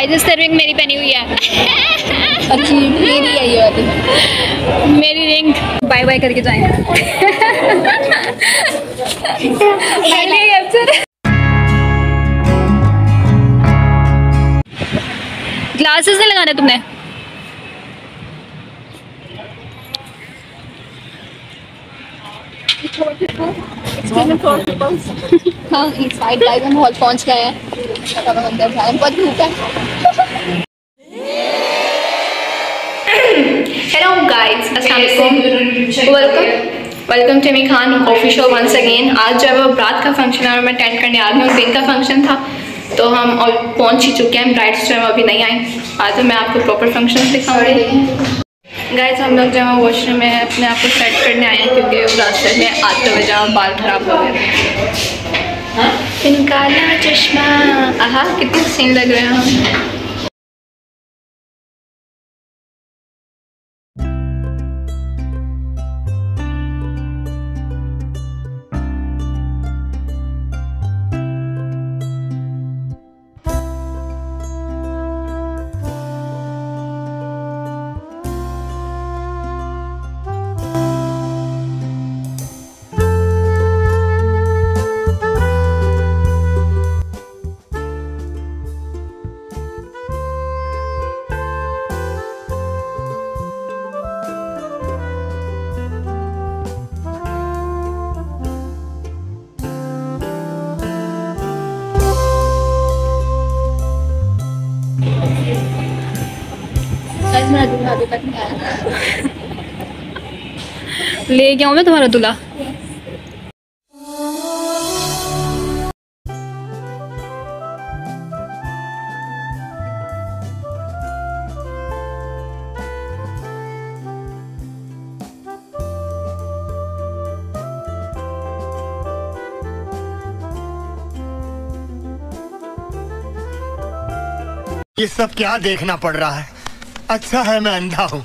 Guys इस ring मेरी पहनी हुई है। अच्छी मेरी है ये वाली। मेरी रिंग बाय बाय करके जाएँगे। ग्लासेस नहीं लगाने तुमने? हाँ इस साइड गाइस हम हॉल पहुँच गए हैं। अब हम अंदर जा रहे हैं। बहुत धूप है हेलो गाइस अस्सलाम वालेकुम welcome welcome to me Khan official once again आज जो है वो रात का फ़ंक्शन है और मैं अटेंड करने आ रही हूँ दिन का फ़ंक्शन था तो हम और पहुँच ही चुके हैं। ब्राइड्स जो है वो अभी नहीं आई आज तो मैं आपको प्रॉपर फ़ंक्शन दिखाऊँगी। गाइस हम लोग जहाँ है वॉशरूम में अपने आप को सेट करने आए हैं क्योंकि रास्ते में आते हुए जहाँ बाल खराब हो गए। इनका ना चश्मा। आहा कितने सीन लग रहे हैं। ले गया हूँ मैं तुम्हारा दूल्हा। ये सब क्या देखना पड़ रहा है? अच्छा है मैं अंधा हूँ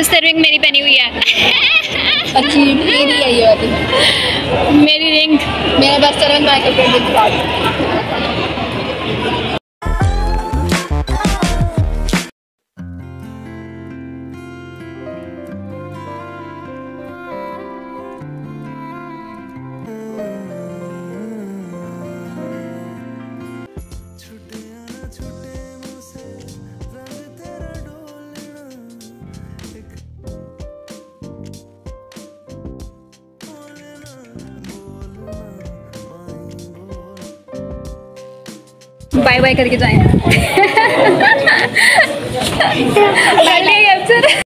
इस रिंग मेरी पहनी हुई है। अच्छी मेरी है ये वाली मेरी रिंग मेरा बस सेवन माइकल बाय बाय करके जाएँ